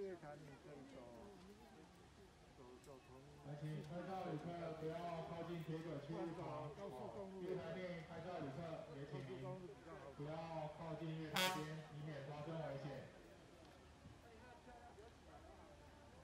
日月潭，你同。而快不要靠近铁轨去。